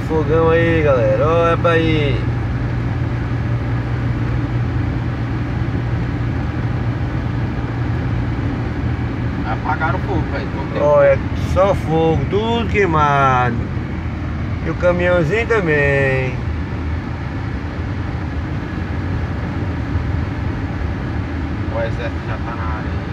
fogão aí, galera. Olha é pra aí. Apagaram o fogo, velho. Olha, é só fogo, tudo queimado. E o caminhãozinho também. O exército já tá na área.